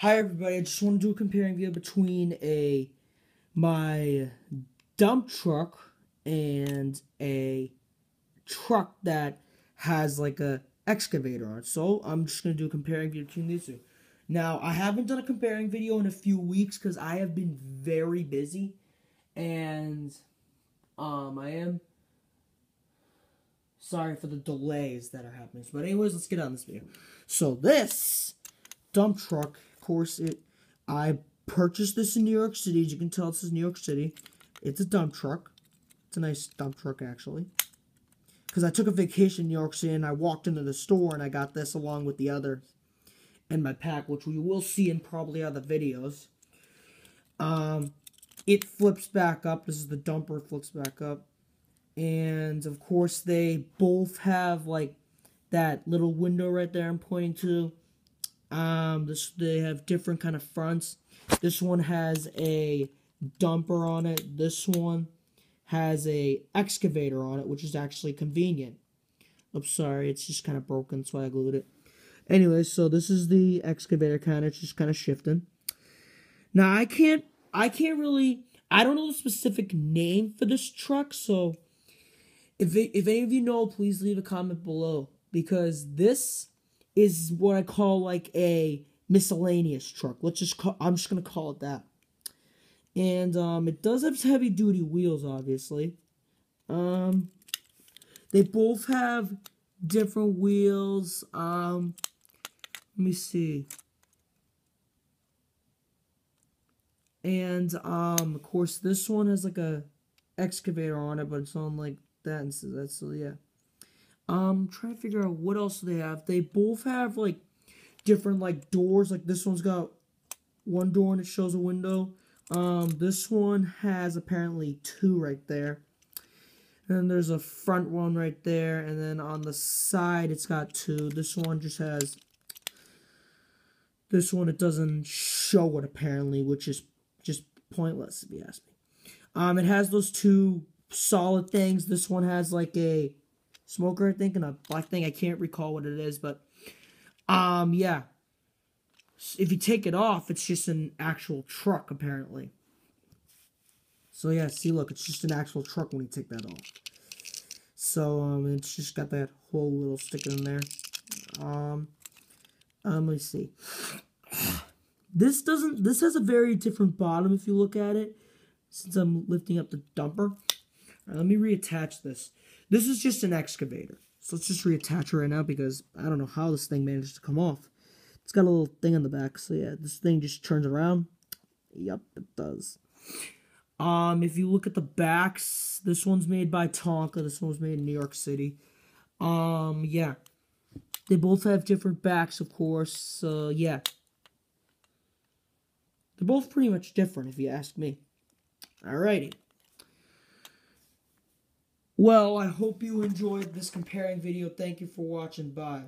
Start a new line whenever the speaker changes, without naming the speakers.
Hi everybody, I just want to do a comparing video between a my dump truck and a truck that has like a excavator on. So I'm just gonna do a comparing video between these two. Now I haven't done a comparing video in a few weeks because I have been very busy and um I am sorry for the delays that are happening. But anyways, let's get on this video. So this dump truck course, it I purchased this in New York City. As you can tell, this is New York City. It's a dump truck. It's a nice dump truck, actually. Because I took a vacation in New York City, and I walked into the store, and I got this along with the other in my pack, which we will see in probably other videos. Um, it flips back up. This is the dumper flips back up. And, of course, they both have, like, that little window right there I'm pointing to um, this they have different kind of fronts. This one has a dumper on it. This one has a excavator on it, which is actually convenient. I'm sorry, it's just kind of broken, so I glued it. Anyway, so this is the excavator kind of just kind of shifting. Now I can't I can't really I don't know the specific name for this truck, so if it, if any of you know, please leave a comment below because this is what I call like a miscellaneous truck. Let's just call I'm just gonna call it that. And um it does have heavy duty wheels, obviously. Um they both have different wheels. Um let me see. And um of course this one has like a excavator on it, but it's on like that and so that's so yeah. Um, trying to figure out what else they have. They both have like different like doors. Like this one's got one door and it shows a window. Um, this one has apparently two right there. And there's a front one right there, and then on the side it's got two. This one just has this one it doesn't show it apparently, which is just pointless if you ask me. Um, it has those two solid things. This one has like a smoker, I think, and a black thing. I can't recall what it is, but um, yeah. If you take it off, it's just an actual truck, apparently. So yeah, see, look, it's just an actual truck when you take that off. So um, it's just got that whole little sticker in there. Um, um, let me see. This doesn't. This has a very different bottom if you look at it. Since I'm lifting up the dumper. Right, let me reattach this. This is just an excavator. So let's just reattach it right now because I don't know how this thing managed to come off. It's got a little thing on the back. So yeah, this thing just turns around. Yep, it does. Um, if you look at the backs, this one's made by Tonka. This one's made in New York City. Um, yeah. They both have different backs, of course. Uh, yeah. They're both pretty much different, if you ask me. Alrighty. Well, I hope you enjoyed this comparing video. Thank you for watching. Bye.